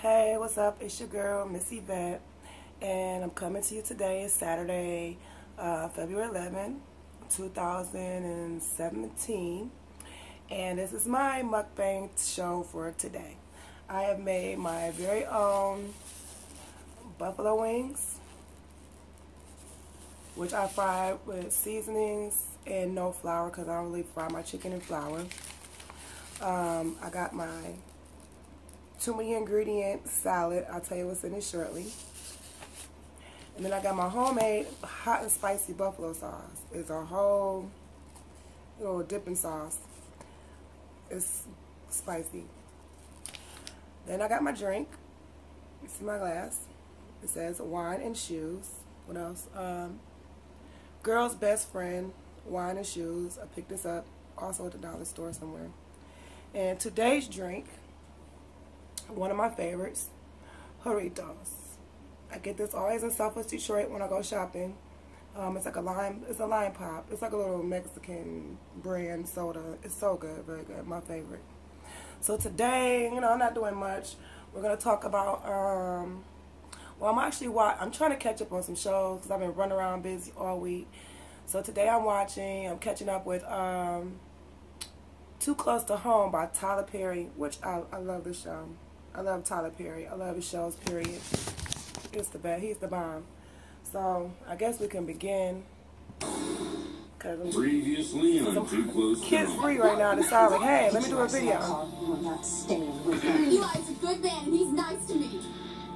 hey, what's up? It's your girl, Miss Yvette, and I'm coming to you today. It's Saturday, uh, February 11, 2017, and this is my mukbang show for today. I have made my very own buffalo wings, which I fried with seasonings and no flour because I don't really fry my chicken in flour. Um, I got my two many ingredient salad. I'll tell you what's in it shortly. And then I got my homemade hot and spicy buffalo sauce. It's a whole little dipping sauce. It's spicy. Then I got my drink. It's in my glass. It says wine and shoes. What else? Um, girl's best friend, wine and shoes. I picked this up also at the dollar store somewhere. And today's drink one of my favorites, Jarritos. I get this always in Southwest Detroit when I go shopping. Um, it's like a lime, it's a lime pop. It's like a little Mexican brand soda. It's so good, very good, my favorite. So today, you know, I'm not doing much. We're gonna talk about. Um, well, I'm actually I'm trying to catch up on some shows because I've been running around busy all week. So today I'm watching. I'm catching up with um, Too Close to Home by Tyler Perry, which I, I love the show. I love Tyler Perry. I love his shows, period. It's the best. He's the bomb. So, I guess we can begin. Cause I'm, Previously on Too Close Kids free right now. It's all like, hey, let me do a video. Eli's a good man and he's nice to me.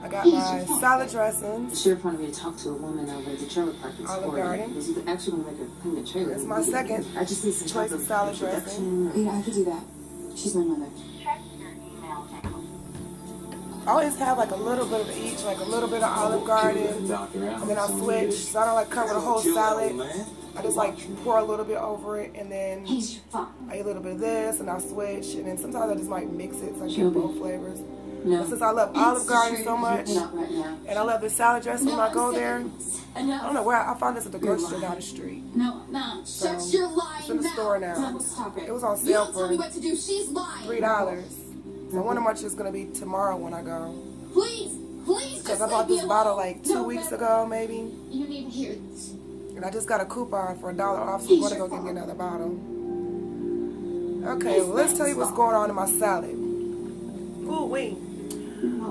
I got my salad dressings. Sure wanted me to talk to a woman over at the trailer park in Olive Florida. Garden. Because you actually want to make a permanent trailer. That's my second I just need some choice type of salad dressing. or- Yeah, I could do that. She's my mother. I always have like a little bit of each, like a little bit of Olive Garden, and then I switch. So I don't like cover the whole salad. I just like pour a little bit over it, and then He's your father. I eat a little bit of this, and I switch, and then sometimes I just might mix it so I get both flavors. But since I love Olive Garden so much, and I love the salad dressing when I go there, I don't know where I, I found this at the grocery store down the street. No, no. Shut your lying it's in the mouth. store now. It. Was on sale for me what to do. She's lying. Three dollars. So I wonder how much it's gonna be tomorrow when I go. Please, please. Because I bought this bottle like two weeks ago, maybe. You need to hear this. And I just got a coupon for a dollar off, so I'm gonna go get me another bottle. Okay, well let's tell you what's going on in my salad. Ooh wee.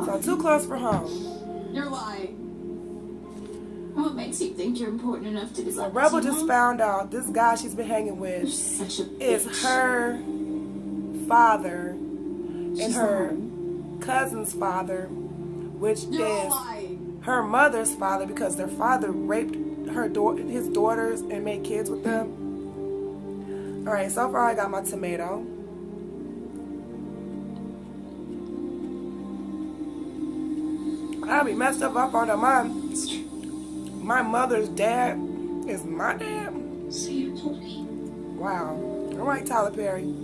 So too close for home. You're lying. What makes you think you're important enough to be So? Rebel just know? found out this guy she's been hanging with is her father and her cousin's father, which is her mother's father because their father raped her daughter, his daughters, and made kids with them. All right, so far I got my tomato. I'll be messed up. Found out my my mother's dad is my dad. Wow. All right, Tyler Perry.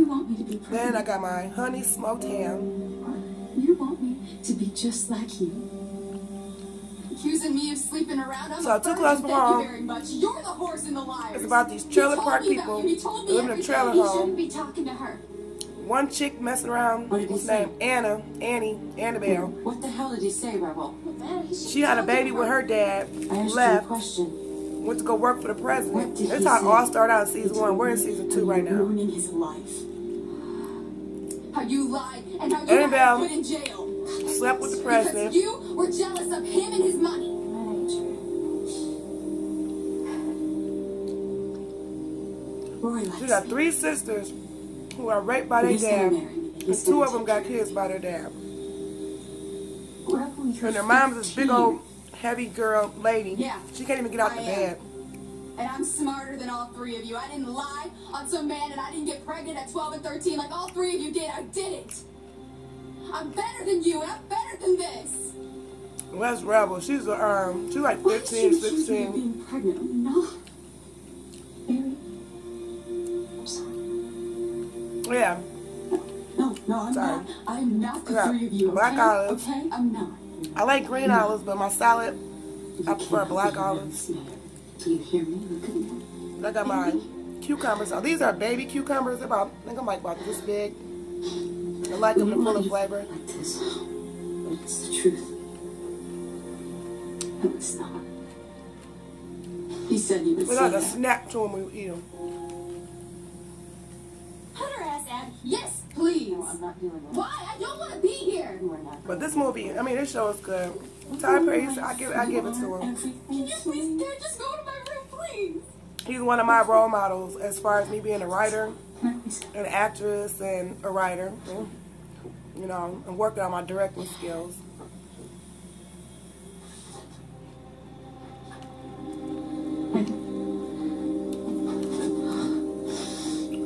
You want me to be Then. I got my honey smoked ham. You want me to be just like you. Accusing me of sleeping around. I'm So, too close for thank home. you very much. You're the horse and the liar. It's about these trailer park people living in a trailer home. shouldn't be talking to her. One chick messing around. What did he What's say? name? Anna, Annie, Annabelle. What the hell did he say, Rebel? She had a baby with her dad. I asked you a Left. question. Went to go work for the president. That's how it all started out in season one. We're in season two right now. Ruining his life. How you lied and how you Annabelle got put in jail. Slept with the Because president. you were jealous of him and his money. Roy She got me. three sisters who are raped by their dad. And two of them got kids by their dad. And their mom's this big old heavy girl lady. Yeah, She can't even get out I the am. bed. And I'm smarter than all three of you. I didn't lie on some man and I didn't get pregnant at 12 and 13 like all three of you did. I did it. I'm better than you and I'm better than this. Wes Rebel. She's a, um, she's like Why did 15, you accuse me being pregnant? I'm not. I'm sorry. Yeah. no, no, I'm Sorry. not. I'm not the Yeah, three of you. black okay? olives. Okay, I'm not. I like green olives, but my salad, I prefer black olives. Do you hear me? Look at me. I got my cucumbers. Now, these are baby cucumbers. They're about, I think I'm like about this big. I like them. They're full of Why flavor. Like this. But it's the truth. No, it's not. He said he would We say got to that. snack to them when we eat them. Put her ass out. Yes, please. No, I'm not doing that. Why? I don't want to be here. You are not. But this movie, I mean, this show is good. Tyler Perry, I give, I give it to him. He's one of my role models as far as me being a writer, an actress, and a writer. You know, and working on my directing skills.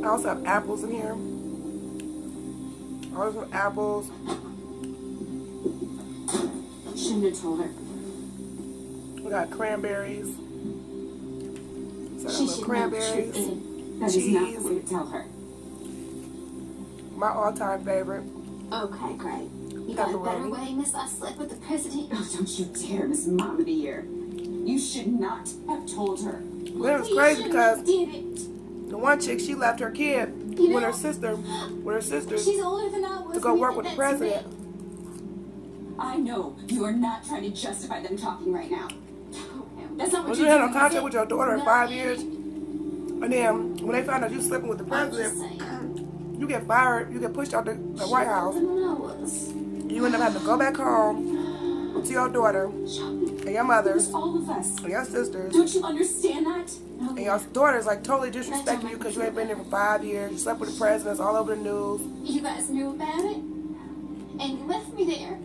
I also have apples in here. I also have apples. Shouldn't have told her. We got cranberries. So She should cranberries. know. That is not cheese. the way to tell her. My all-time favorite. Okay, great. You got a better way, Miss. I slept with the president. Oh, don't you dare, Miss Mom of the Year. You should not have told her. But it was crazy because the one chick she left her kid You with know- her sister, with her sister, She's older than I was. to go work with the president. I know you are not trying to justify them talking right now. That's not what you had no contact with your daughter in five years, and then when they found out you sleeping with the president, you get fired, you get pushed out the, the White House. Older than I was. You end up having to go back home to your daughter and your mother There's all of us. and your sisters. Don't you understand that? And your daughter's like totally disrespecting you because you ain't been there for five years. You slept with the presidents all over the news. You guys knew about it, and you left me there.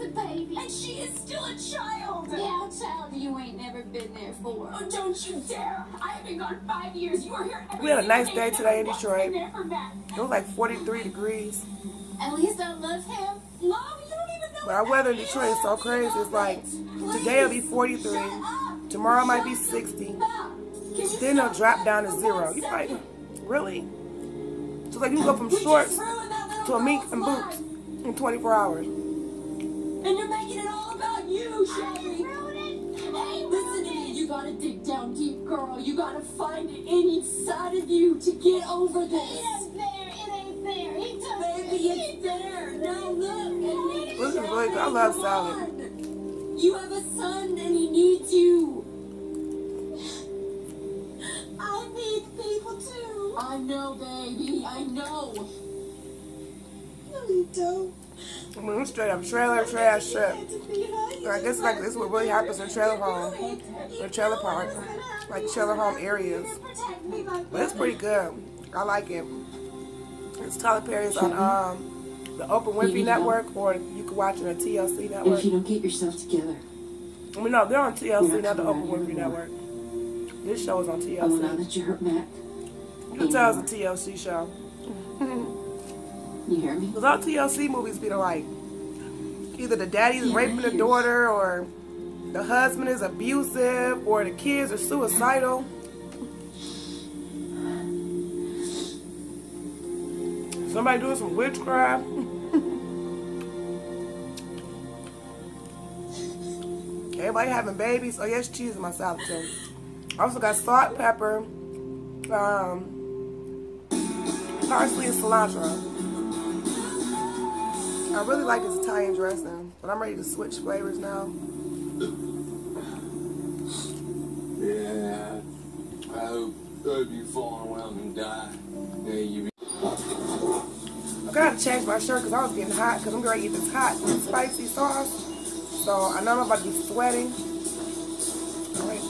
And I was the baby. And she is still a child. Yeah, child, you ain't never been there for. Oh, don't you dare! I have been gone five years. You are here every We had a nice day and today in Detroit. there for that. It was like 43 degrees. At least I love him. Mom, you don't even know. But our weather in Detroit is so crazy. It's like today it'll be 43, tomorrow might be 60, then it'll drop down to zero. You're like, really? So like you can go from shorts to a mink and boots in 24 hours. And you're making it all about you, Sherry. Hey, Listen to me. You gotta dig down deep, girl. You gotta find it inside of you to get over this. It ain't there. It ain't there. He took Baby, it's there. Now look. This is really good. I love salad. You have a son and he needs you. I need people too. I know, baby. I know. No, you don't. I mean, it's straight up trailer trash trip. To be high. Like this, is like this is what really happens in trailer home, or trailer park, like trailer home areas. Protect me like But it's pretty good. I like it. It's Tyler Perry's on um the Oprah Winfrey Network, or you can watch it on TLC And Network. if you don't get yourself together, I mean, no, they're on TLC, You're not the not Oprah coming Winfrey Network. This show is on I will not TLC. let you hurt Mac. You can tell it's a TLC show. You hear me? Because all TLC movies be the like either the daddy's Yeah, raping the daughter, or the husband is abusive, or the kids are suicidal. Somebody doing some witchcraft. Everybody having babies. Oh, yes, cheese in my salad too. I also got salt, pepper, um, parsley, and cilantro. I really like this Italian dressing, but I'm ready to switch flavors now. Yeah. I hope, hope you fall around and die. Yeah, you I gotta change my shirt because I was getting hot because I'm going to get this hot and spicy sauce. So I know I'm about to be sweating. All right.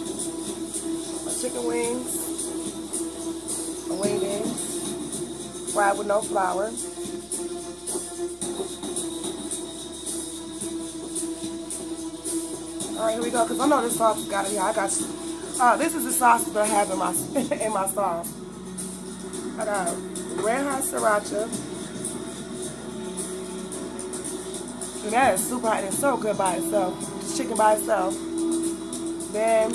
My chicken wings. My wings. Fried with no flour. All right, here we go. Because I know this sauce has got to be. I got. Uh, this is the sauce that I have in my in my sauce. I got red hot sriracha. And that is super hot and it's so good by itself. Just chicken by itself. Then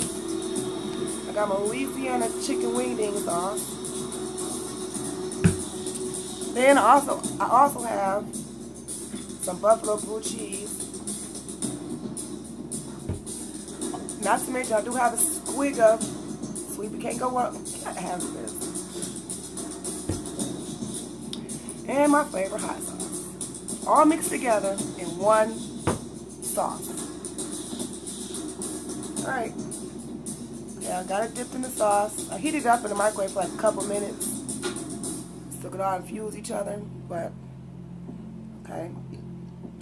I got my Louisiana chicken wingding sauce. Then also I also have some buffalo blue cheese. Not to mention I do have a squig of sweet. We can't go up. Can't have this. and my favorite hot sauce. All mixed together in one sauce. Alright. Yeah, I got it dipped in the sauce. I heated it up in the microwave for like a couple minutes. So it could all infuse each other, but okay.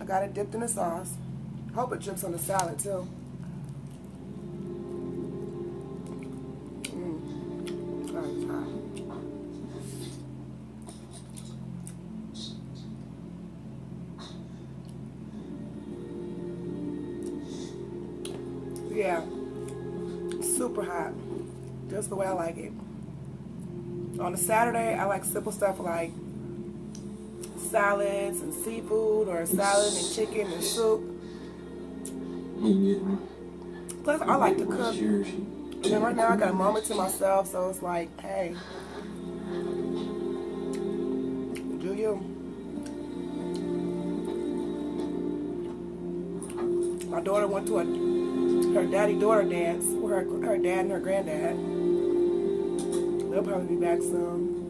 I got it dipped in the sauce. Hope it drips on the salad too. Saturday, I like simple stuff like salads and seafood or salad and chicken and soup. Plus, I like to cook. And then right now, I got a moment to myself, so it's like, hey, do you? My daughter went to a her daddy daughter dance with her her dad and her granddad. They'll probably be back soon.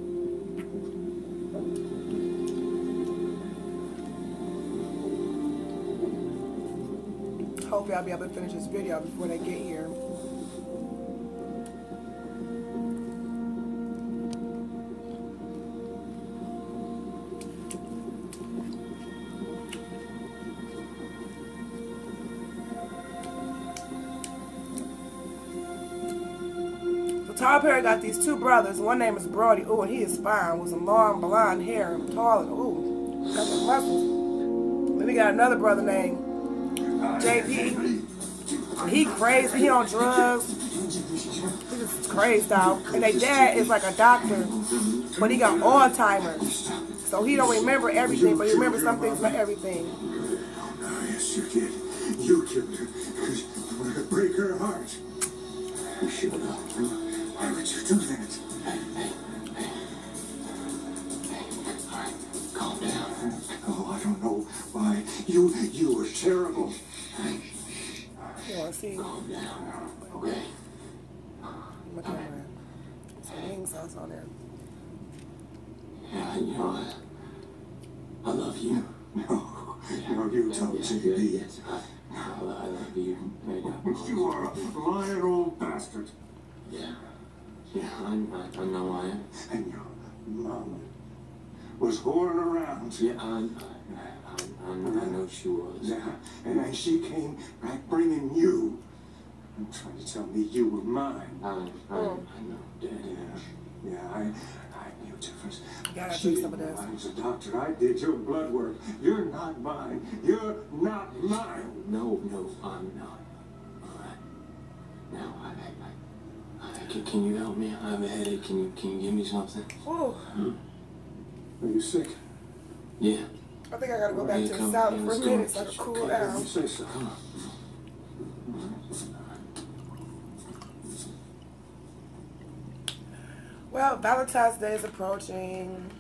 Hopefully, I'll be able to finish this video before they get here. So got these two brothers. One name is Brody. And he is fine with some long blonde hair and tall and ooh, got some muscles. Then we got another brother named JB. He crazy. He on drugs. He just crazed out. And their dad is like a doctor, but he got Alzheimer's. So he don't remember everything, but he remembers some things, not everything. Oh, yes, you did. You killed her you wanted to break her heart. You should have. Why would you do that? Calm down. Oh, I don't know why. You, you were terrible. To see Calm down. Okay. my camera? Some wing sauce on there. Yeah, know? I love you. No, no, you don't, JB. yes. I, I love you. You are a lying old bastard. Yeah. Yeah, I, I, I know I am. And your mom was whoring around. Yeah, I, I, I, I, I know she was. Yeah, and then she came back bringing you. And trying to tell me you were mine. I, I, I know, Dad. Yeah, yeah, I, I knew difference. gotta She drink some of didn't this. I was a doctor. I did your blood work. You're not mine. You're not mine. No, no, I'm not. Alright. Now, I, I, I, I can, can you help me? I have a headache. Can you, can you give me something? Ooh, hmm. Are you sick? Yeah. I think I gotta go back to the salad for a minute so I can cool down. You say so. Come on. Well, Valentine's Day is approaching.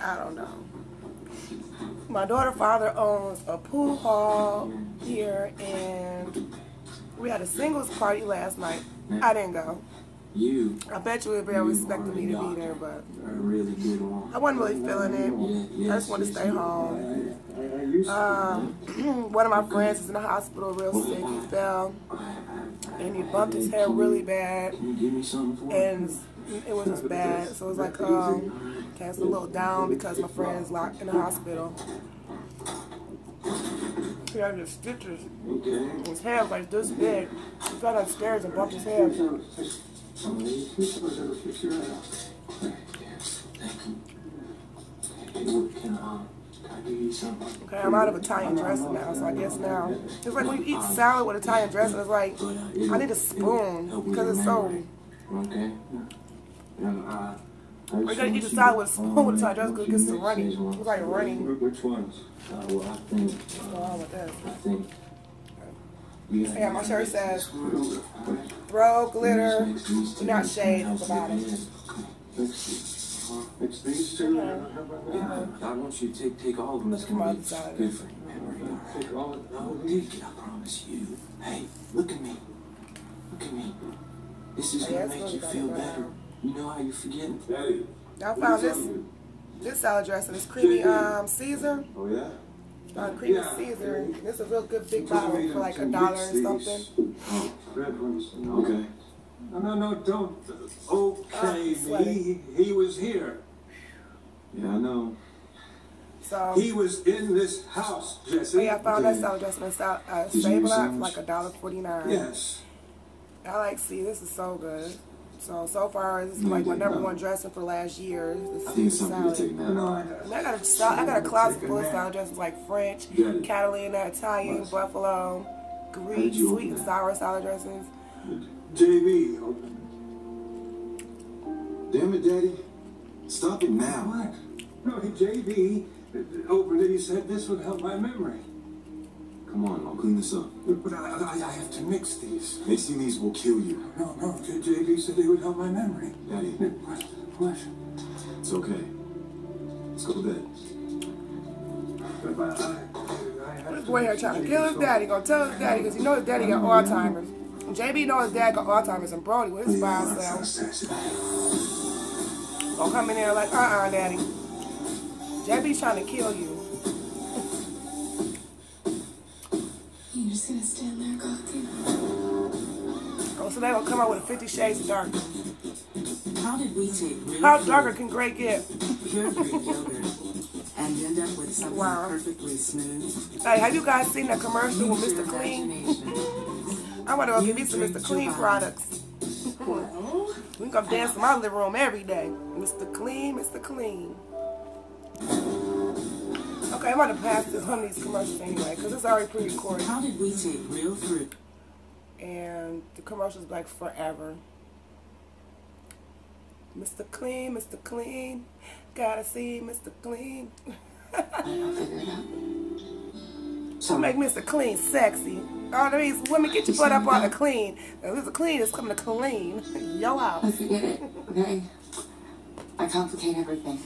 I don't know. My daughter father owns a pool hall here, and we had a singles party last night. I didn't go. You I bet you would be expecting me to be there, but really. I wasn't really feeling it. Yeah, I just wanted to stay yes, home. I. Um, one of my friends is in the hospital real sick. He fell and he bumped his head really bad, Can you give me something for it? and it was just bad. So it was like, um, it's a little down because my friend's locked in the hospital. Had the stitches. Okay. His was like this big. He got upstairs and bumped his head. Somebody, Whatever, fix your head up. thank you. Hey, Can I, can I give you something? Okay, I'm out of Italian dressing now, so I guess now it's like when you eat salad with Italian dressing, it's like uh, I need a spoon it'll help me because it's so. Okay. And I. I You just gotta eat want the you with a spoon with Italian dressing because it gets running. It's like running. Which ones? Uh, well, I think. What's Uh, wrong with this? I think. we Yeah, my shirt says throw glitter, Mix these two not shade help at the you bottom. in. Fix, fix these two. Okay. How about? Yeah, I want you to take take all of them. Look It's gonna be side. good for your. Take all of No, take it. I promise you. Hey, look at me. Look at me. This is Yeah, gonna make you feel now. better. You know how you forget? Daddy. Y'all found this? This salad dressing is creamy um, Caesar. Oh, yeah? Uh, creamy Yeah. Caesar. This is a real good big bottle for like a dollar or something. Oh, red ones. Okay. No, no, no, don't. Okay, Ah, he, he was here. Yeah, I know. So, He was in this house, Jesse. oh yeah, I found that salad dressing at Sal- uh, Did Save a use Lot for like a dollar forty nine. Yes. I like see this is so good. So so far this is like my number one dressing for last year. The I think it's something to salad. take now. No, I, got a sal- I got a closet full of salad dressings like French, Got. Catalina, Italian, Nice. Buffalo, Greek, sweet and sour salad dressings. JB. Damn it, Daddy. Stop it now. What? No, he, JB opened it. He said this would help my memory. Come on, I'll clean this up. But I, I, I have to mix these. Mixing these will kill you. No, no, JB said they would help my memory. Daddy, What? What? it's okay. Let's go to bed. To boy here trying to kill his daddy. Gonna tell his daddy because he knows his daddy got Alzheimer's. And JB knows his dad got Alzheimer's and Brody with his fine self. Gonna come in there like, uh-uh, daddy. JB's trying to kill you. Oh, so they gonna come out with 50 shades of dark. How did we take real How darker can Gray get? pure Greek yogurt, and end up with something Wow. perfectly smooth? Hey, have you guys seen that commercial with Mr. Clean? I want to go give me some Mr. Clean products. We can go dance in my living room every day. Mr. Clean, Mr. Clean. Okay, I'm to pass this one of these commercials anyway, because it's already pre-recorded. How did we take real fruit, And the commercial's like forever. Mr. Clean, Mr. Clean. Gotta see Mr. Clean. I'll figure it out. So make Mr. Clean sexy. All these women get your butt up on the clean. Now, Mr. Clean is coming to clean your house. I forget it, okay? I complicate everything.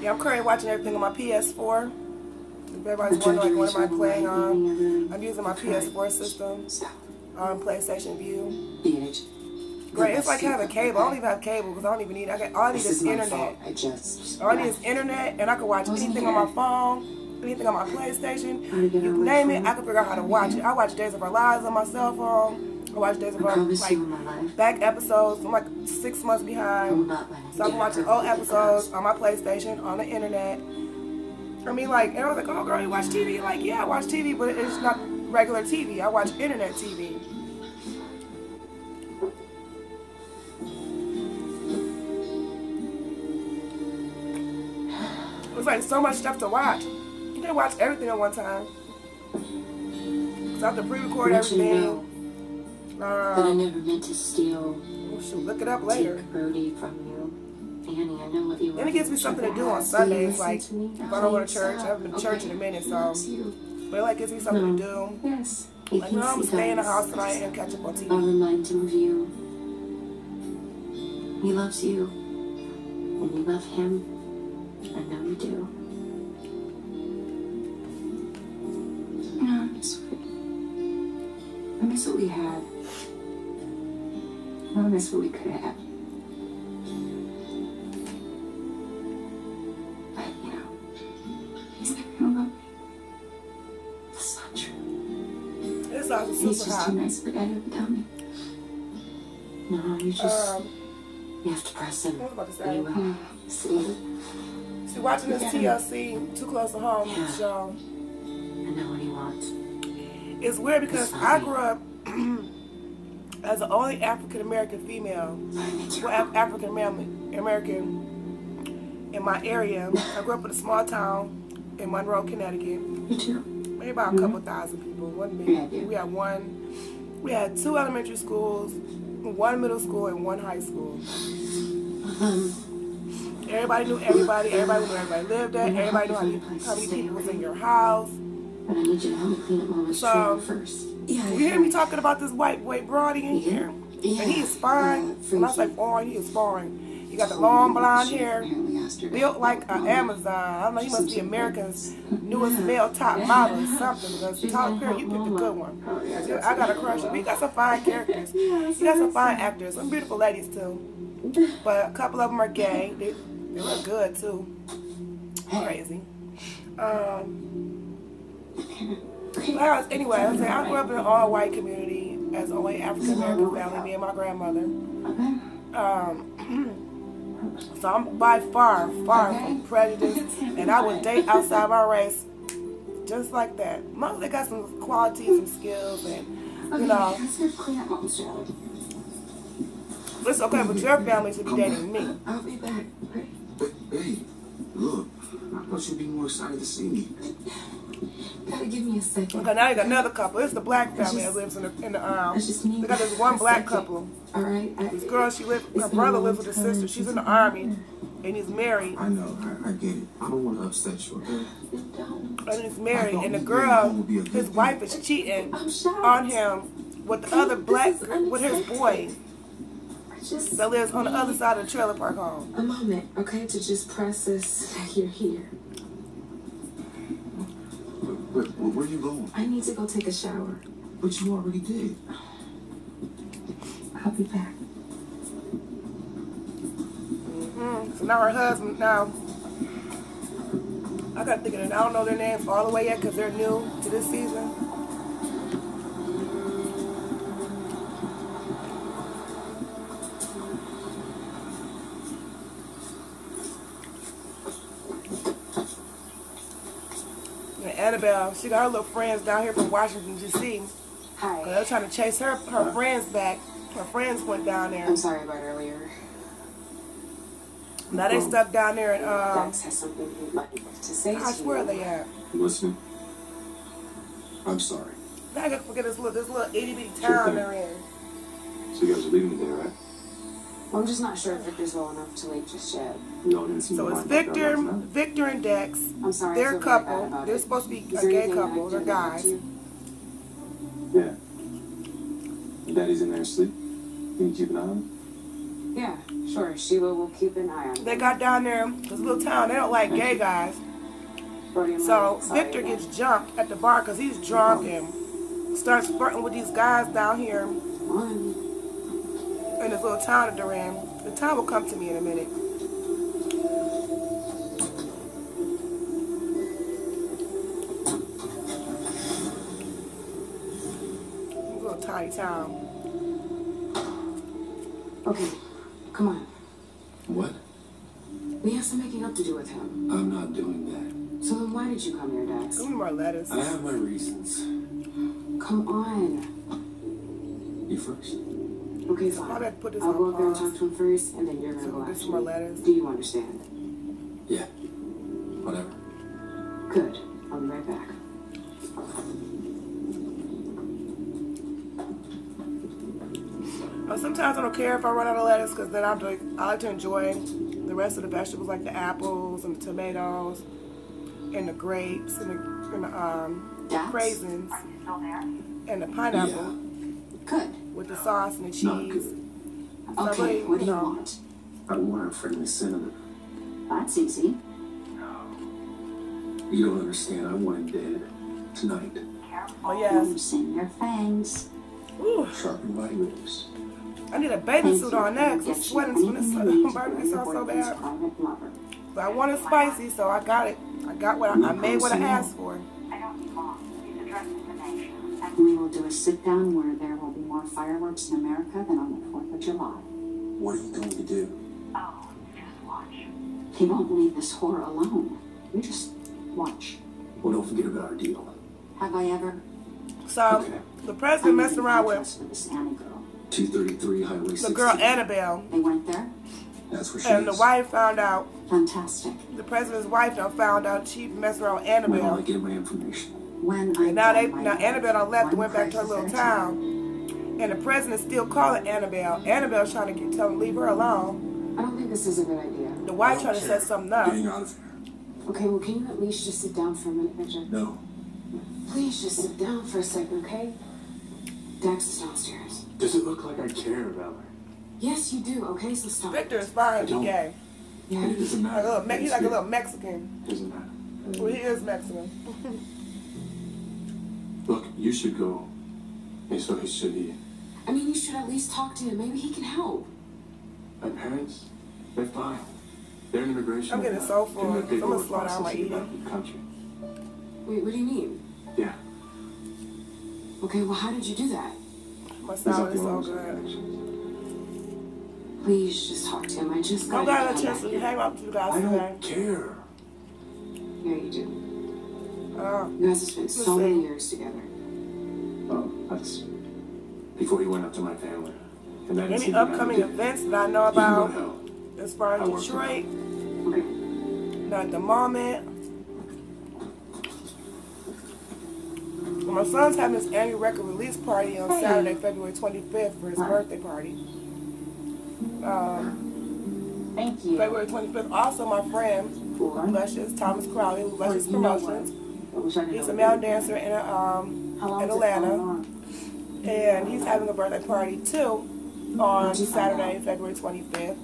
Yeah, I'm currently watching everything on my PS4. If everybody's wondering, like, what am I playing on? I'm using my PS4 system on PlayStation Vue. Great, it's like having a cable. I don't even have cable because I don't even need. I got all I need This is internet. I just. All I need is internet, and I can watch anything on my phone, anything on my PlayStation. Get You name it, I can figure out how to watch it. I watch Days of Our Lives on my cell phone. I watch Days of Our like you in my life, back episodes. I'm like six months behind, not let him so I'm get watching old episodes on my PlayStation on the internet. I mean, like, and I was like, "Oh, girl, you watch TV?" Like, yeah, I watch TV, but it's not regular TV. I watch internet TV. It's like so much stuff to watch. You can watch everything at one time. So I have to pre-record Let you everything. know that I Um, never meant to steal, oh, shoot, look it up later. take Brody from you. And it gives me something to do on Sundays, like if I don't go to church. I haven't been to church in a minute, so but it like gives me something to do. Yes. Like, no, I'm staying in the house tonight and catch up on TV. I'll remind him of you. He loves you. And you love him. I know you do. No, I miss what, I miss what we had. I miss what we could have. He's just too nice for Dad to tell me. No, you just Um, you have to press him. what was about to You will. See, See, watching this TLC, Too Close to Home Yeah. show, I know what he wants. it's weird because I grew up as the only African American female, well, African American in my area. I grew up in a small town in Monroe, Connecticut. You too. Maybe about a couple thousand people. One many. Yeah, I do. We had one. We had two elementary schools, one middle school, and one high school. Um, Everybody knew everybody. Everybody knew everybody lived. Yeah, Everybody knew how, many- how many people was in your house. but I need you to help me clean up Mama's So- first. Yeah, You hear me talking about this white boy Brody in here? Yeah. And he is fine. When I say Frankie. foreign, he is foreign. He got the long blonde hair, built like an Amazon. I don't know. He must be America's newest male top model or something. Because Tyler Perry, you picked a good one. I got a crush. We got some fine characters. We got some fine actors. Some beautiful ladies too. But a couple of them are gay. They, they look good too. Crazy. Um, well, anyway, I was saying I grew up in an all-white community as only African American family. Me and my grandmother. Um, so I'm by far, far from prejudiced, and I would date outside my race just like that. Most they got some qualities, some skills, and you know, Let's go clean up mom's job. it's okay for your family to be dating me. I'll be back. Okay. Hey, hey, look, I thought you'd be more excited to see me. Give me a second. Okay, now you got another couple. It's the black family that lives in the in the um. Just They got this one black couple. All right. I, This girl, she lives. Her brother lives with her sister. She's in the army, and he's married. I know, I, I get it. I don't want to upset you, okay? And he's married, and the girl, his wife is cheating on him with the other black, with his boy just that lives on the other side of the trailer park home. a moment, okay, to just process that you're here. But, but where you going? I need to go take a shower. But you already did. I'll be back. Mm, so now her husband, now I gotta think of it. I don't know their names all the way yet because they're new to this season. And Annabelle, she got her little friends down here from Washington D.C. Hi. They're trying to chase her her friends back. Her friends went down there. I'm sorry about earlier. Now they stuck down there in um. Dax has something he'd like to say to Gosh, you. where are they at? You listening? I'm sorry. Now I gotta forget this little this little itty bitty town thing. they're in. So you guys are leaving today, right? Well, I'm just not sure if Victor's well enough to leave just yet. Y'all didn't seem So it's mind about that Victor. Victor and Dex. I'm sorry. They're a feel very couple. about They're it. supposed to be Is a gay couple. can They're do to help guys. Yeah. Daddy's in there asleep. Can you keep an eye on him? Yeah, sure. Sheila will keep an eye on They got down there, this little town. They don't like gay guys. So Victor again. gets jumped at the bar because he's drunk and starts flirting with these guys down here Come on. In this little town of they're. The town will come to me in a minute. Little tiny town. Okay, come on. What? We have some making up to do with him. I'm not doing that. So then why did you come here, Dax? Give me more lettuce. I have my reasons. Come on. You first. Okay, so I fine. better put this I'll go on up there and talk to him first, and then you're gonna So go get after some more me. lettuce. Do you understand? Yeah. Whatever. Good. I'll be right back. Uh, sometimes I don't care if I run out of lettuce because then I'm like, I like to enjoy the rest of the vegetables like the apples and the tomatoes and the grapes and the, and the um, Dax? raisins and the pineapple Good. With the sauce and the Not cheese. good. So Okay, really, what do you know, want? I want a friendly cinnamon. That's easy. You don't understand. I want him dead. Tonight. Oh yes. Loosen your fangs. Ooh, Sharpen my ribs. I need a bathing suit you. on next. I'm sweating when it's anything you need to burning. bring It so bad. But I wanted spicy, so I got it. I got what I, I made what I asked for. I got long. And we will do a sit down where there will be more fireworks in America than on the 4th of July. What are you going to do? Oh, just watch. He won't leave this whore alone. You just watch. Well, don't forget about our deal. Have I ever? So Okay. the president messed around with with this Annie girl. 233 Highway 16. the girl Annabelle, They went there. That's where she and the wife found out. Fantastic. The president's wife now found out she messed around with When I Annabelle. get my information? When I And now they now love, Annabelle done left and went back to her little at a town. And the president's still calling Annabelle. Annabelle's trying to get tell him to leave her alone. I don't think this is a good idea. The wife I trying don't to set something up. Getting out of here. Okay, well, can you at least just sit down for a minute, Richard? No. Please just sit down for a second, okay? Dax is downstairs. Does it look like I care about her? Yes, you do. Okay, so stop. Victor is fine. He don't. gay. Yeah. It doesn't Like a matter. little, Me- he's like a little Mexican. Doesn't matter. Well, he is Mexican. Look, you should go. And so should he. I mean, you should at least talk to him. Maybe he can help. My parents, they're fine. They're in immigration. I'm getting right so now, full. the I'm gonna paperwork slow down my processing eating. back in the country. Wait, what do you mean? Yeah. Okay, well, how did you do that? My He's not salad is so good. one. Please just talk to him. I just got. I'm got glad I to chance to hang out with you guys I today. don't care. Yeah, you do. Uh, You guys have spent so Listen. many years together. Well, that's before he went up to my family. And that any upcoming events that I know about as far as Detroit, not at the moment. Well, my son's having his annual record release party on Saturday, February 25th for his birthday party. Um, Thank you. February 25th. Also, my friend, For Luscious, Thomas Crowley, Luscious you know? Promotions. I I He's a male dancer in, a, um, in is it going Atlanta. And he's having a birthday party too on Saturday, February 25th.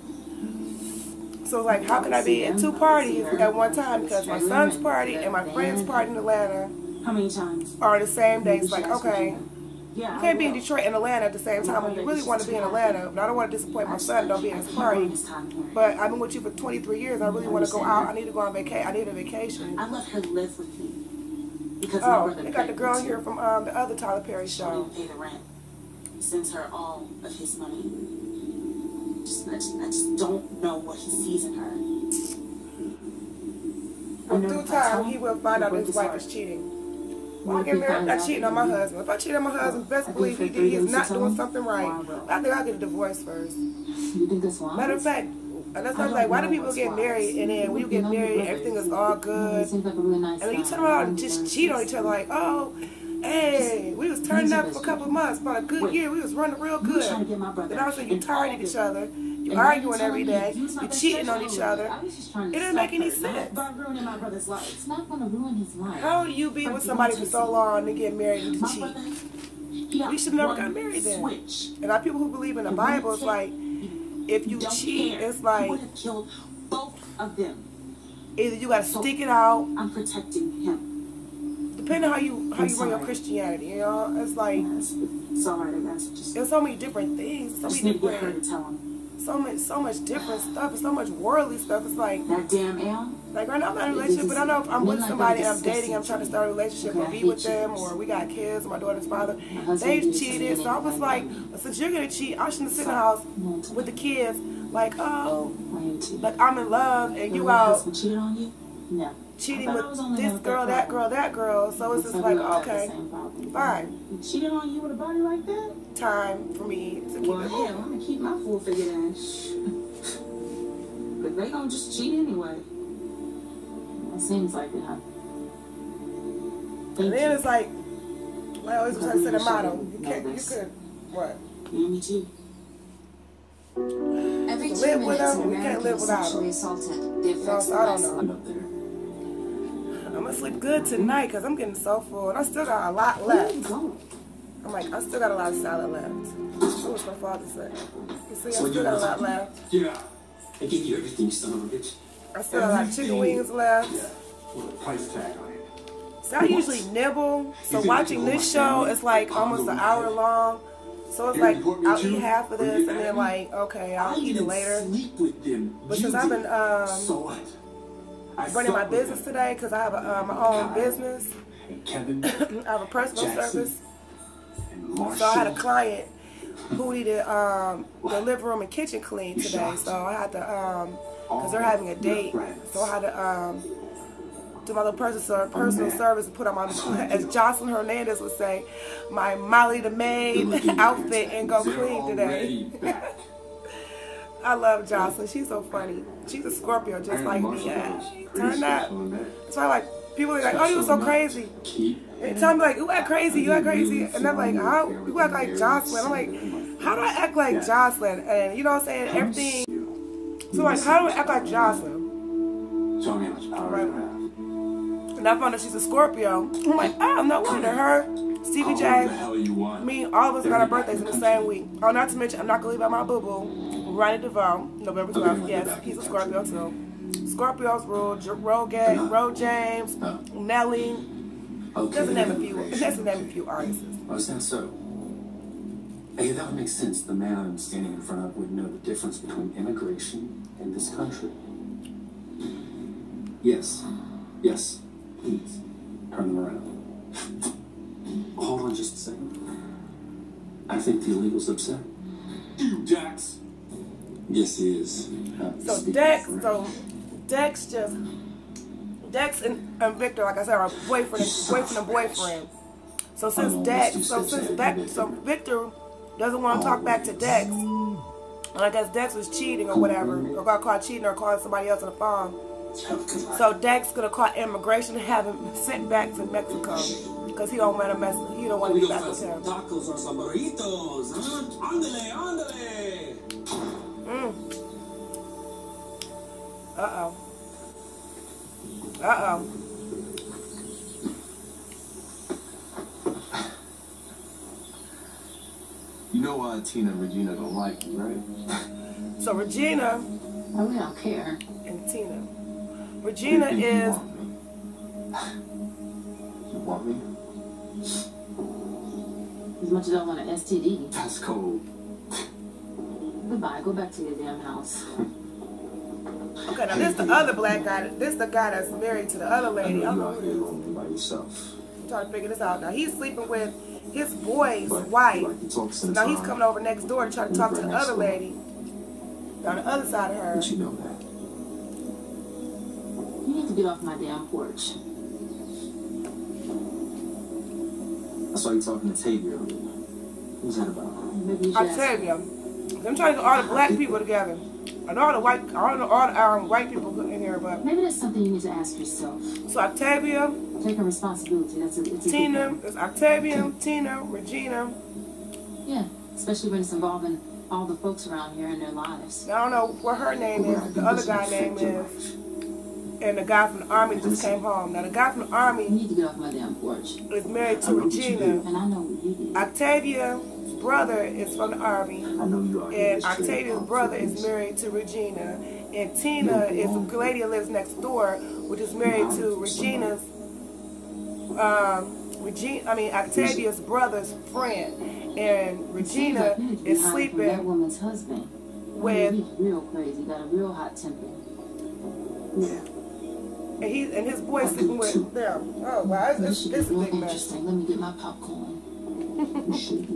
So like, how can I be at two parties at one time? Because my son's party and my friend's party in Atlanta How many times? are the same day. It's like, okay, Yeah. you can't be in Detroit and Atlanta at the same time. When you really want to be in Atlanta, but I don't want to disappoint my son. Don't be in his party. But I've been with you for 23 years. I really want to go out. I need to go on vacation. I need a vacation. I let her live with me because Oh, brother they got the girl here from um, the other Tyler Perry She show. didn't pay the rent. He sends her all of his money. Just, I just, I just don't know what he sees in her. I In due if I tell time, he will find out he'll his wife is cheating. Well, I get married, I'm not cheating on my husband. If I cheat on my husband, best believe he think for did. three He's days not doing something right. I think I'll get a divorce first. You think that's wise? Matter of fact, and that's why I'm like, why do people get married and then when you get married, everything is all good. seems like a really nice And then you turn around and just cheat on each other like, oh, hey, we was turning up for a couple months, about a good year, we was running real You was trying to good. get my brother. Then all of a sudden you tired of each other, you And now arguing you're every day, you you best cheating on each other. was just trying to It doesn't make any sense. By ruining my brother's life. It's not gonna ruin his life. How do you be with somebody for so long and get married and cheat? We should never got married then. Switch. And our people who believe in the Bible, it's like, if you cheat, care, it's like would have killed both of them. either you gotta stick it out, I'm protecting him. depending on how you how I'm you run your. Christianity, you know, it's like Yes, it's all right, I guess. Just, there's so many different things, so many need to get her different, to tell him. so much, so much different stuff, so much worldly stuff. It's like, That damn L. like right now I'm not in a relationship, but I know if I'm with somebody and I'm dating, I'm trying to start a relationship or be with them, or we got kids, my daughter's father, they've cheated, so I was like, since you're gonna cheat, I shouldn't sit in the house with the kids, like, oh, I am too. like I'm in love and you out husband cheated on you? No. cheating I thought I with this girl, that girl, that girl. So it's just like, we all have the okay, fine. He cheated on you with a body like that? time for me to keep Well, it hell. I'm gonna keep my full figured ass. but they gonna just cheat anyway. It seems like it, huh? And then you. it's like, well, I always try to set a motto. You can't, you could, what? Yeah, me too. Every To two live with minutes, them, an we can't live without sexually them. assaulted. The effects So, I don't know. I'm up there. I'm gonna sleep good tonight because I'm getting so full. And I still got a lot left. I'm like, I still got a lot of salad left. What was my father say? You see, I So still you got a want lot something? left. Yeah. I gave you everything, son of a bitch. I still have a lot chicken wings left. With a price tag on it. So I usually nibble. So watching this show is like almost an hour long. So it's like I'll eat half of this and then like, okay, I'll I eat it didn't later. sleep with them. But since I've did. been um, so what? I running my business today because I have a, uh, my own business. I have a personal service. So I had a client who needed um, the living room and kitchen clean today. So I had to, um, because they're having a date. So I had to um, do my little personal, personal service and put on my, as Joseline Hernandez would say, my Molly the maid outfit and go clean today. I love Joseline. She's so funny. She's a Scorpio just like me. Yeah. Turn up. that. That's why like people are like, oh, you were so crazy. And tell me like, you act crazy, you act crazy, and I'm like, how you act like Joseline? I'm like, how do I act like Joseline? And you know what I'm saying? Everything. So like, how do I act like Joseline? Show me how much power Right. you have. And I found out she's a Scorpio. I'm like, oh, no wonder her Stevie J, whatever the hell you want. me, all of us got our birthdays in the same week. Oh, not to mention, I'm not gonna leave out my boo boo, Ronnie DeVoe, November 12th. Yes, he's a Scorpio too. Scorpios rule. J- Ro, uh-huh. Ro James, uh-huh. Nelly. Okay, Doesn't name a few. That's to name a few artists. Oh, so? Hey, that would make sense. The man I'm standing in front of would know the difference between immigration and this country. Yes. Yes. Please. Turn them around. Hold on just a second. I think the illegal's upset. You, Jax. Yes, he is. So Dex, so Dex just Dex and, and Victor, like I said, are boyfriend, and, boyfriend and boyfriend. So since Dex, so since Dex, so Victor doesn't want to talk back to Dex. And I guess Dex was cheating or whatever, or got caught cheating or calling somebody else on the phone. So Dex gonna call immigration and have him sent back to Mexico because he don't want to mess. He don't want to be back with him. Tacos or some burritos, huh? Mm. Uh oh. Uh oh. Know why Tina and Regina don't like you, right? So Regina Oh, we don't care. and Tina. Regina You think is You want me? You want me? As much as I want an STD. That's cold. Goodbye. Go back to your damn house. okay. Now this the other black guy. This the guy that's married to the other lady. I know don't you know out who here it is. lonely by yourself. I'm trying to figure this out. Now he's sleeping with his boy's wife. you like to talk So now he's coming over next door to try to talk to the other lady. On the other side of her. But you know that. You need to get off my damn porch. I saw you talking to Tavia earlier. What was that about? Maybe you should Octavia. I'm trying to get all the black people together. I know all the white, I don't know all the um, white people in here, but Maybe that's something you need to ask yourself. so Octavia, Taking responsibility. That's a, it's a Tina, it's Octavia, Tina, Regina. Yeah, especially when it's involving all the folks around here and their lives. I don't know what her name is, the other guy name is, and the guy from the army just came home. Now the guy from the army. You need to get off my damn porch. is married to Regina. And I know what you did. Octavia's brother is from the army. I know you out. And Octavia's brother is married to Regina. And Tina is a lady that lives next door, which is married to Regina's, um, Regina, I mean, Octavia's brother's friend. And Regina like you need to be is sleeping that woman's husband. with, He's real crazy. Got a real hot temper. Yeah. and he and his boy sleeping with them. Oh, wow, it's, This it's, should it's a big mess. interesting. Let me get my popcorn. You should be.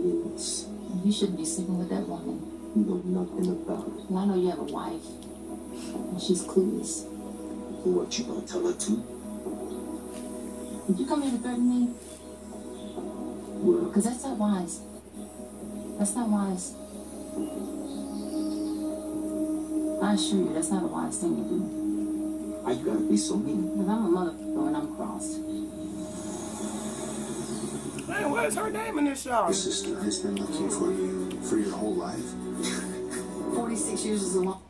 You shouldn't be sleeping with that woman. You know nothing about it. And I know you have a wife. And she's clueless. What you gonna tell her to? Did you come here to threaten me? Well, Because that's not wise. That's not wise. I assure you, that's not a wise thing to do. why you gotta be so mean? Because I'm a motherfucker and I'm crossed. Man, what is her name in this show? Your sister has been looking for you for your whole life. 46 years is a long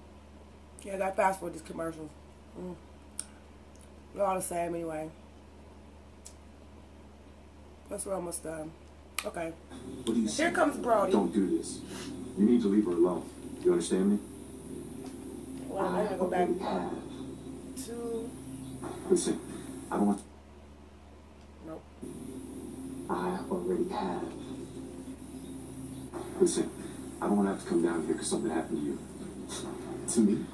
Yeah, I got fast forward these commercials. Mm. They're all the same anyway. Plus, we're almost done. Okay. What do you Here say? comes Brody. Don't do this. You need to leave her alone. You understand me? Well, I'm gonna go back already have. to. Listen, I don't want. Nope. I already have. Listen, I don't want to have to come down here because something happened to you. to me?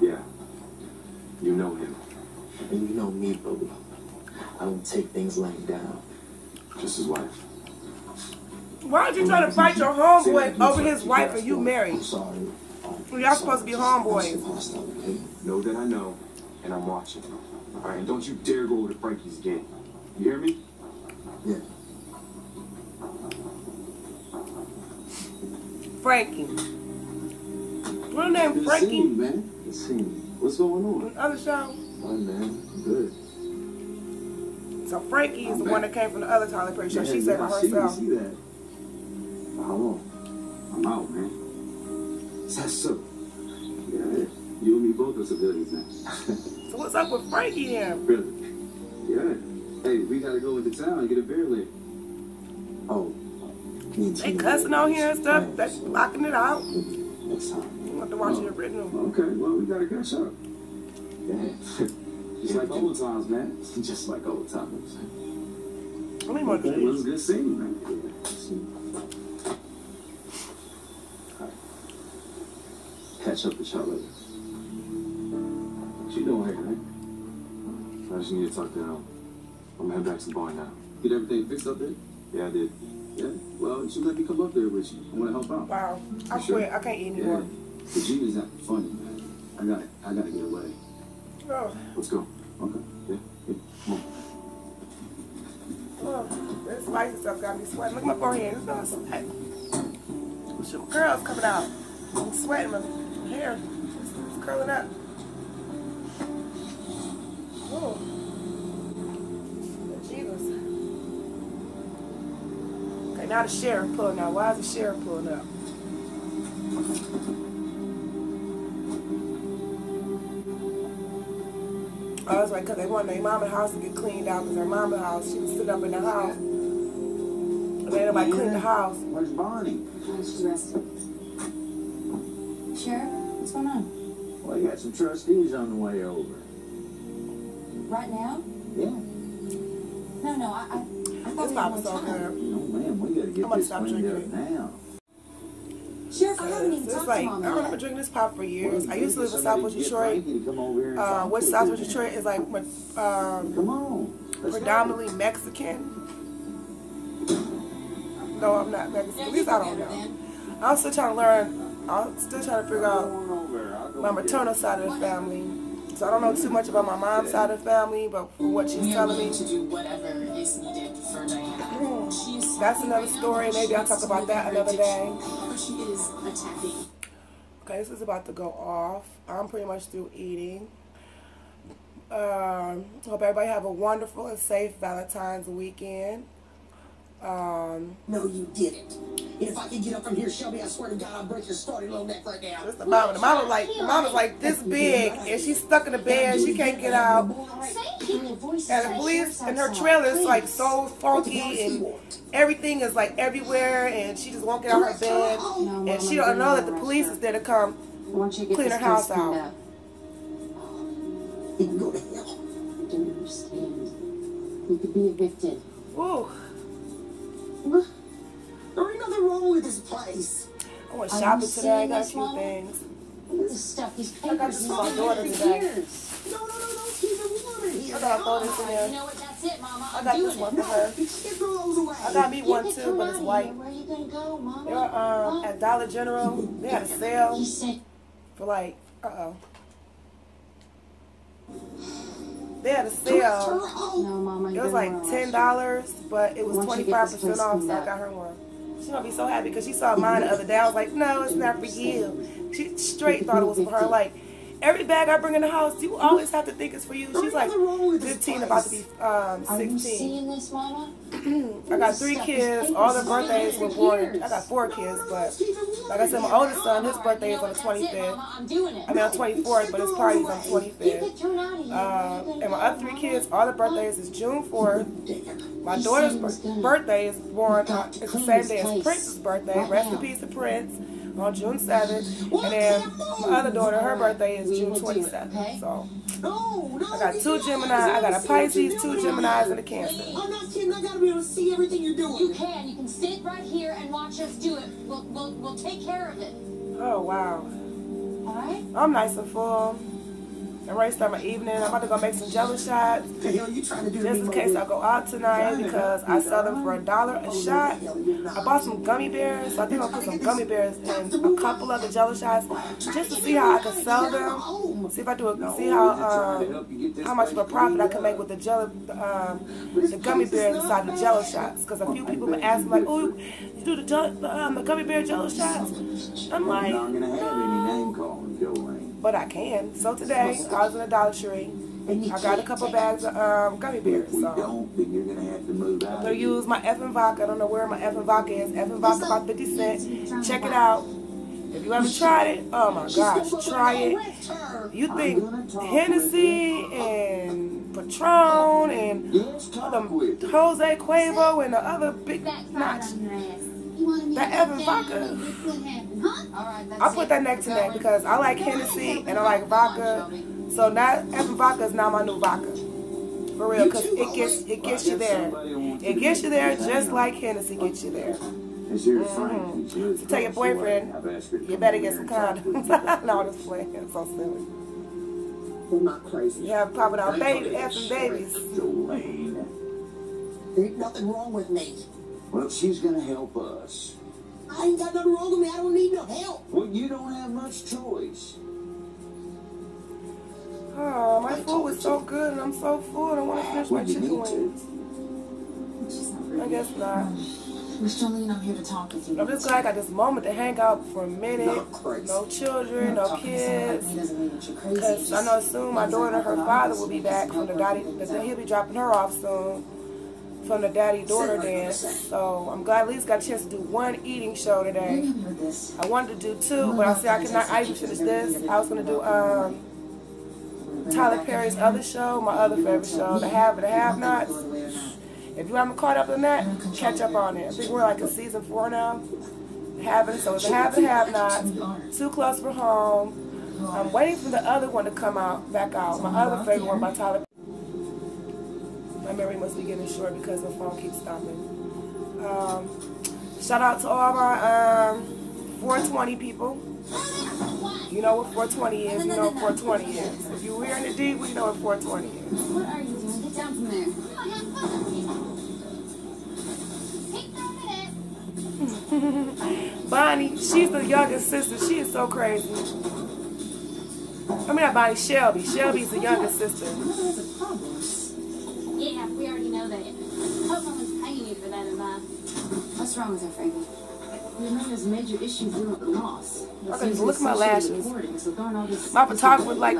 Yeah. You know him. And you know me, Bobby. I don't take things laying down. Just his wife. Why don't you try to fight your homeboy over his wife and you married? I'm sorry. Y'all supposed to be homeboys. Hostile. Know that I know, and I'm watching. All right, and don't you dare go over to Frankie's again. You hear me? Yeah. Frankie. What name Good Frankie? seeing you, man. Good you. What's going on? Other show. Fine, man. Good. So Frankie is the one that came from the other Tyler Perry show. She said it I see, herself. see that. How long? I'm out, man. Is that so? Yeah, you and me both are civilians now. So what's up with Frankie here? really? Yeah. Hey, we gotta go into town and get a beer lit. Oh, They cussing on here and stuff. They blocking it out. You have to watch the original. Okay, well, we gotta catch up. Yeah. Just like old times, man. Just like old times. Many more Okay, it was good seeing you, man. Catch up with y'all later. What you doing here, man? I just need to talk to him. I'm gonna head back to the barn now. Get everything fixed up there? Yeah, I did. Yeah. Well, you should let me come up there with you. I want to help out. Wow. I sure. quit. I can't eat Yeah. anymore. The Gina's acting funny, man. I got I gotta get away. Oh, Let's go. Okay. Yeah, yeah. Come on. oh, this spicy stuff got me sweating. Look at my forehead. It's not sweat. Shit, my curls coming out. I'm sweating. My hair is is curling up. Oh. Now the sheriff pulling out. Why is the sheriff pulling up? Oh, that's right, because they wanted their mama house to get cleaned out because her mama house, she was sitting up in the house. And then nobody cleaned the house. Where's Bonnie? Oh, she's rested. Sheriff, what's going on? Well, you got some trustees on the way over. Right now? Yeah. No, no, I, I, I thought This we had papa's more so time. good. No, man, we gotta I'm get gonna this stop cleaned up drinking. now. Sheriff, I haven't even It's talked like, to I Mom remember drinking this pop for years. I used to live in Somebody Southwest get Detroit. Frankie to come over here and Uh, talk West Southwest. Detroit is like um, Come on. Let's predominantly Mexican. No, I'm not Mexican. Yeah, At you least I don't know. Then. I'm still trying to learn. I'm still trying to figure out on over. I'll go my maternal side of the family. So I don't know too much about my mom's side of the family, but from what she's telling me, to do whatever is needed for Diana. She is that's another story. Maybe I'll talk about that another day. addiction, But she is attacking. Okay, this is about to go off. I'm pretty much through eating. Um, hope everybody have a wonderful and safe Valentine's weekend. Um, No, you didn't. And if I can get up from here, Shelby, I swear to God, I'll break your starting little neck right now. this the mama. The mama like the mama's like this big, and she's stuck in the bed. She can't get out. And the police and her trailer is like so funky, and everything is like everywhere, and she just won't get out of her bed, and she don't know that the police is there to come. I want you to get clean her house out. You can go to hell. I don't understand. You could be evicted. Ooh, There ain't nothing wrong with this place. I went shopping you today. I got a few things. This stuff. These I got this for my been daughter today. years. No, no, no, no. Keep it warm in here. I gotta throw this in You know what? That's it, Mama. I I'm got this one for her. You can't throw those away. I got me You one too, but it's white. Where are you gonna go, Mama? They were um, Huh? at Dollar General. They had a sale He said, for like, uh oh. They had a sale. "No, Mama. It was like ten dollars, but it was Once twenty you get five this percent off, so I got her one. She gonna be so happy because she saw mine the other day. I was like, no, it's not for you. She straight thought it was for her. Like every bag I bring in the house, you always have to think it's for you. She's like fifteen, about to be um, 16. Are you sixteen. seeing this, Mama? I got three kids. All their birthdays were born. I got four kids, but like I said, my oldest son, his birthday is on the twenty fifth. I'm. I mean on twenty fourth, but his party's on the twenty You fifth. could turn out of here. Uh, and my other three kids, all their birthdays is June 4th. My daughter's birthday is born on, it's the same day as Prince's birthday. Rest in peace to Prince on June 7th. And then my other daughter, her birthday is June 27th. So No, no. I got two Gemini, I got a Pisces, two Geminis, and a Cancer. I'm not kidding. I gotta be able to see everything you're doing. You can. You can sit right here and watch us do it. We'll, we'll, we'll take care of it. Oh, wow. All right? I'm nice and full. Ready to start my evening. I'm about to go make some jello shots. What the you trying to do? Just in case I go out tonight because I sell them for a dollar a shot. I bought some gummy bears, so I think I'll put some gummy bears in a couple of the jello shots just to see how I can sell them. See if I do a, see how um, how much of a profit I can make with the jello um, the gummy bears inside the jello shots. Because a few people been asking like, oh, you do the, jello, um, the gummy bear jello shots? I'm like, You're but I can. So today I was in the Dollar Tree. I got a couple bags of um, gummy bears. So. I'm gonna use my Effen vodka. I don't know where my Effen vodka is. Effen vodka about 50 cents. Check it out. If you haven't tried it, oh my gosh, try it. You think Hennessy and Patron and Jose Cuervo and the other big notch, that Effen vodka. I put that neck to neck because I like Hennessy and I like vodka. So that Effen vodka is now my new vodka. For real, because it gets it gets you there. It gets you there just like Hennessy gets you there. Mm-hmm. So tell your boyfriend, you better get some condoms. no, I'm just playing. It's so silly. I'm not crazy. You have popping out baby, effing babies. Jolene. Ain't nothing wrong with me. Well, she's gonna help us. I ain't got nothing wrong with me. I don't need no help. Well, you don't have much choice. Oh, my food was so good and I'm so full. I want to finish my Well, you chicken need to. wings. I guess not. Miss Jolene, I'm here to talk with you. I'm just glad I got this moment to hang out for a minute. No children, no Talking to somebody kids. who doesn't mean that you're crazy. Because I know soon my daughter and her father will be back from the daddy. He'll be dropping her off soon from the daddy-daughter dance. So I'm glad at least got a chance to do one eating show today. I wanted to do two, but I said I could not. I even finish this. I was gonna do um Tyler Perry's other show, my other favorite show, The Have and the Have Nots. If you haven't caught up on that, catch up on it. I think we're like in season four now. Having so it's the Have and Have Nots, Too Close for Home. I'm waiting for the other one to come out back out. My other favorite one by Tyler. My memory must be getting short because the phone keeps stopping. Um, shout out to all my um, 420 people. You know what 420 is. You know what 420 is. If you're in the deep, we know what 420 is. What are you doing? Get down from there. Bonnie, she's the youngest sister. She is so crazy. I mean, not Bonnie, Shelby. Shelby's the youngest sister. Yeah, we already know that. Hope no one's paying you for that advice. What's wrong with her, Frankie? Your man has major issues with loss. Okay, so look at my lashes. Recording, so darn all this- My photographer was like.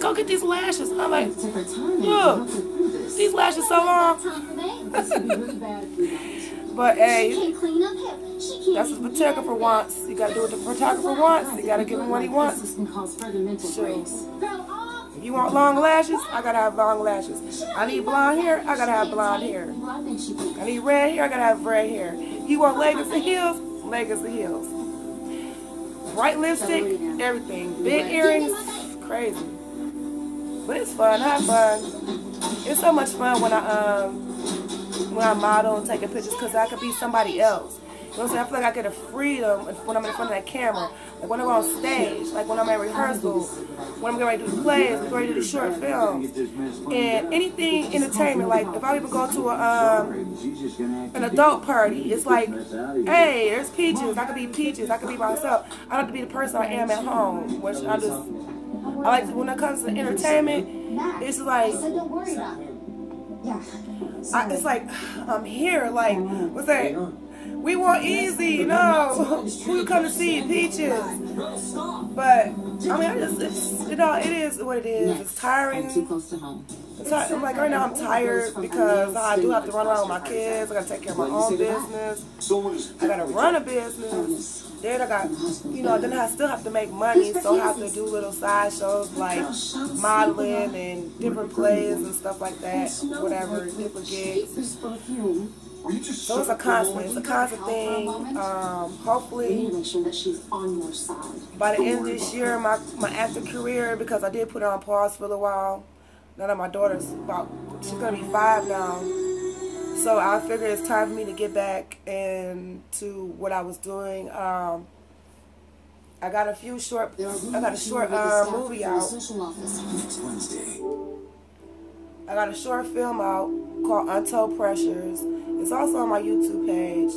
Go get these lashes. I'm like, Take her time and look, go through this. these lashes so long. Time for that? This would be really bad if we don't. But She hey, can't clean up here. That's what the photographer wants. You gotta do what the photographer wants. You gotta give him what he wants. This can cause further mental Sure. You want long lashes, I gotta have long lashes. I need blonde hair, I gotta have blonde hair. I need red hair, I gotta have red hair. You want leggings and heels? Leggings and heels. Bright lipstick, everything. Big earrings, crazy. But it's fun, I have fun. It's so much fun when I um when I model and taking pictures because I could be somebody else. You know what I'm saying? I feel like I get a freedom when I'm in front of that camera. Like when I'm on stage, like when I'm at rehearsal, when I'm getting ready to do plays, getting ready to do the short films, and anything entertainment. Like if I even go to a um an adult party, it's like, hey, there's peaches. I could be peaches. I could be myself. I don't have to be the person I am at home, which I just I like to, when it comes to entertainment. It's like. I, it's like I'm here. Like what's that? We want easy. No, who you come to see? Peaches. But I mean, I just it's, you know, it is what it is. It's tiring. Too close to home. It's hard. I'm like right now I'm tired because I do have to run around with my kids. I gotta take care of my own business. I gotta run a business. Then I got, you know, then I still have to make money, so I have to do little side shows like modeling and different plays and stuff like that, whatever, different gigs. This perfume. So it's a constant, it's a constant thing. Um, You hopefully make sure that she's on your side. by the end of this year, my my acting career, because I did put it on pause for a little while. Now that my daughter's about, she's gonna be five now. So I figured it's time for me to get back into what I was doing. Um, I got a few short, I got a short uh, movie out. Social office. Next Wednesday. I got a short film out called Untold Pressures. It's also on my YouTube page.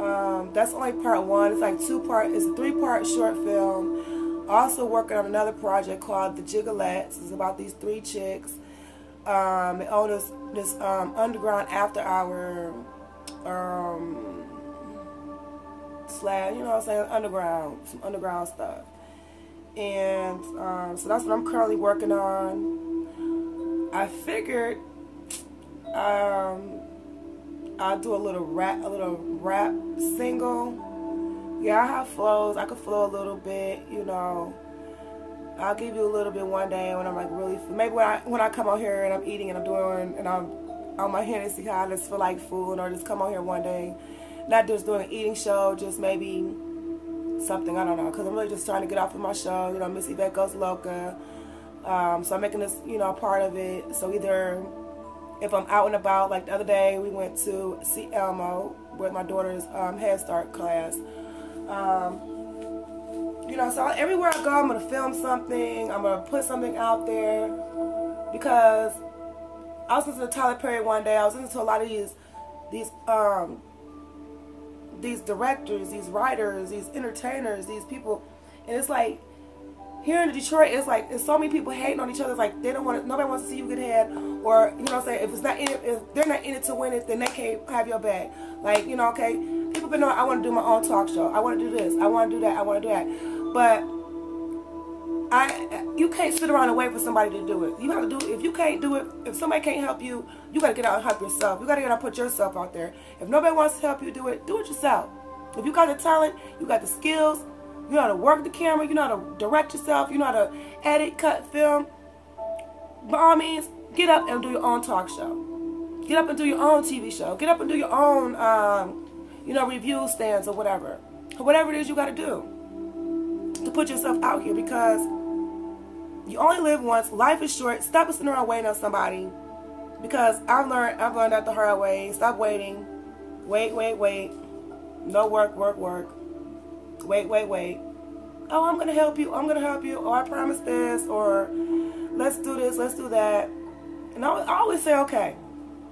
Um, that's only part one. It's like two part. It's a three part short film. Also working on another project called The Jiggalettes. It's about these three chicks. Um, they own this this um, underground after hour um, slash. You know what I'm saying? Underground, some underground stuff. And um, so that's what I'm currently working on. I figured um, I'll do a little rap, a little rap single Yeah, I have flows. I could flow a little bit, you know. I'll give you a little bit one day when I'm like really maybe when I when I come out here and I'm eating and I'm doing and I'm on my Hennessy high, I just feel like food or just come out here one day, not just doing an eating show, just maybe something I don't know because I'm really just trying to get off of my show. You know, Miss Yvette goes loca, um, so I'm making this you know part of it. So either if I'm out and about, like the other day we went to see Elmo with my daughter's um, Head Start class. Um, you know, so everywhere I go, I'm gonna film something. I'm gonna put something out there because I was listening to Tyler Perry one day. I was listening to a lot of these, these, um, these directors, these writers, these entertainers, these people, and it's like here in Detroit, it's like there's so many people hating on each other. It's like they don't want, nobody wants to see you get ahead, or you know, what I'm saying if it's not in it, if they're not in it to win it, then they can't have your back. Like you know, okay, people been knowing I want to do my own talk show. I want to do this. I want to do that. I want to do that. But I, you can't sit around and wait for somebody to do it. You have to do. If you can't do it, if somebody can't help you, you got to get out and help yourself. You got to get out and put yourself out there. If nobody wants to help you do it, do it yourself. If you got the talent, you got the skills, you know how to work the camera, you know how to direct yourself, you know how to edit, cut, film. By all means, get up and do your own talk show. Get up and do your own TV show. Get up and do your own, um, you know, review stands or whatever. Whatever it is you got to do to put yourself out here because you only live once. Life is short. Stop sitting around waiting on somebody. Because I've learned I've learned that the hard way. Stop waiting. Wait, wait, wait. No work, work, work. Wait, wait, wait. Oh, I'm gonna help you. I'm gonna help you. Oh, I promise this. Or let's do this. Let's do that. And I, always say okay.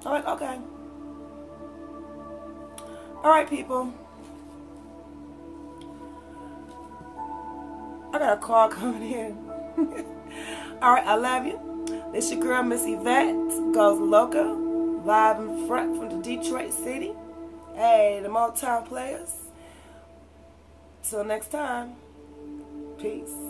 I'm like okay. All right, people. I got a call coming in. All right, I love you. This your girl, Miss Yvette, goes loca, live in front from the Detroit City. Hey, the Motown players. Till next time, peace.